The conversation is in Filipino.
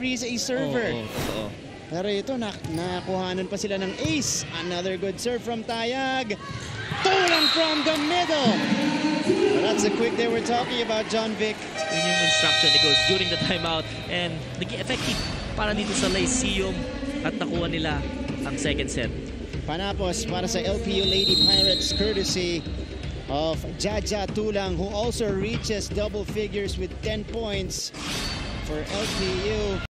freeze a server. Oo, totoo. Pero ito, na nakuhanan pa sila ng ace. Another good serve from Tayag. Tulang from the middle. But that's the quick they were talking about, John Vic. Yun yung instruction ni Coach during the timeout. And naging effective para dito sa Lyceum at nakuha nila ang second set. Panapos para sa LPU Lady Pirates courtesy of Jaja Tulang who also reaches double figures with 10 points for LPU.